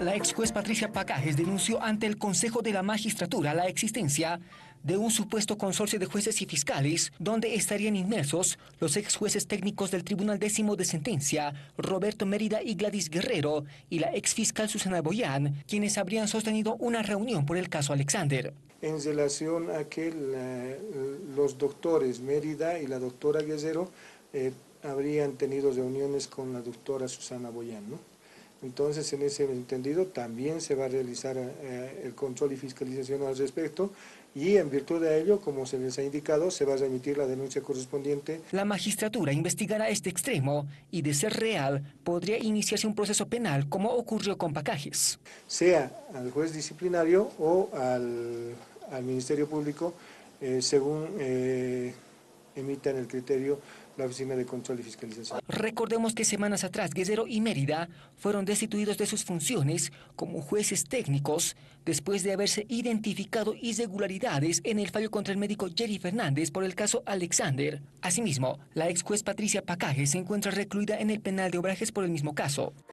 La ex juez Patricia Pacajes denunció ante el Consejo de la Magistratura la existencia de un supuesto consorcio de jueces y fiscales donde estarían inmersos los ex jueces técnicos del Tribunal Décimo de Sentencia, Roberto Mérida y Gladys Guerrero, y la ex fiscal Susana Boyán, quienes habrían sostenido una reunión por el caso Alexander. En relación a que los doctores Mérida y la doctora Guerrero eh, habrían tenido reuniones con la doctora Susana Boyán, ¿no? Entonces, en ese entendido, también se va a realizar eh, el control y fiscalización al respecto y en virtud de ello, como se les ha indicado, se va a remitir la denuncia correspondiente. La magistratura investigará este extremo y, de ser real, podría iniciarse un proceso penal como ocurrió con Pacajes. Sea al juez disciplinario o al, Ministerio Público, eh, según eh, emitan el criterio la Oficina de Control y Fiscalización. Recordemos que semanas atrás Guerrero y Mérida fueron destituidos de sus funciones como jueces técnicos después de haberse identificado irregularidades en el fallo contra el médico Jerry Fernández por el caso Alexander. Asimismo, la ex juez Patricia Pacaje se encuentra recluida en el penal de Obrajes por el mismo caso.